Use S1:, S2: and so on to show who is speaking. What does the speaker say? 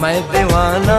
S1: मैं दीवाना